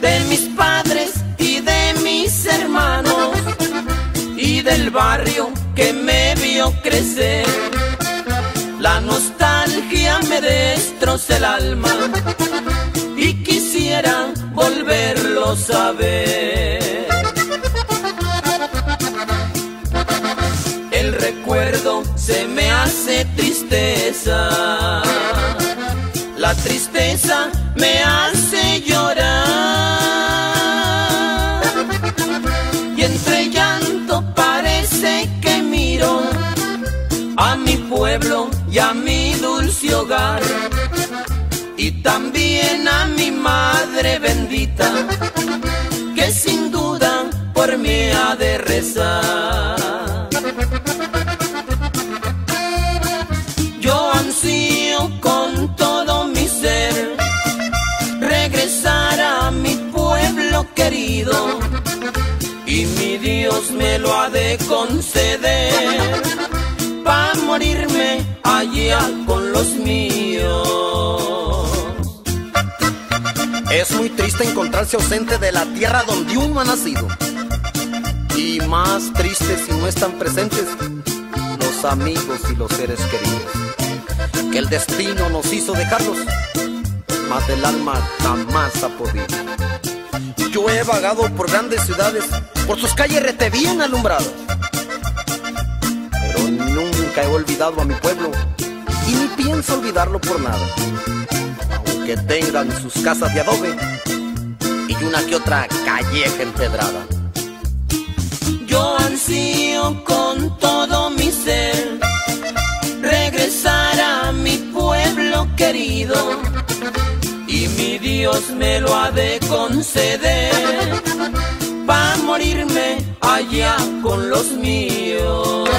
de mis padres y de mis hermanos y del barrio que me vio crecer. La nostalgia me destroza el alma y quisiera volverlo a ver. El recuerdo se me hace La tristeza me hace llorar. Y entre llanto parece que miro a mi pueblo y a mi dulce hogar. Y también a mi madre bendita, y mi Dios me lo ha de conceder para morirme allá con los míos. Es muy triste encontrarse ausente de la tierra donde uno ha nacido. Y más triste si no están presentes los amigos y los seres queridos. Que el destino nos hizo dejarlos, mas del alma jamás ha podido. Yo he vagado por grandes ciudades, por sus calles rete bien alumbradas. Pero nunca he olvidado a mi pueblo y ni pienso olvidarlo por nada. Aunque tengan sus casas de adobe y una que otra calleja empedrada. Dios me lo ha de conceder para morirme allá con los míos.